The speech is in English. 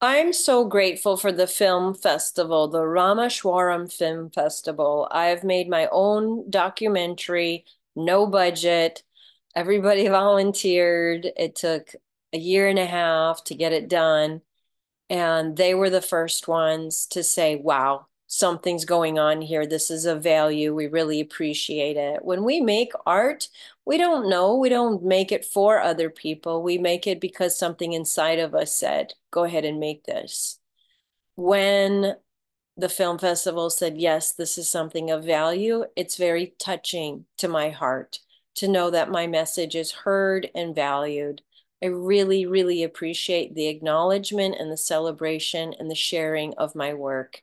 I'm so grateful for the film festival, the Rameshwaram Film Festival. I've made my own documentary, no budget. Everybody volunteered. It took a year and a half to get it done. And they were the first ones to say, wow, something's going on here. This is a value. We really appreciate it. When we make art, we don't know. We don't make it for other people. We make it because something inside of us said, go ahead and make this. When the film festival said, yes, this is something of value, it's very touching to my heart to know that my message is heard and valued. I really, really appreciate the acknowledgement and the celebration and the sharing of my work.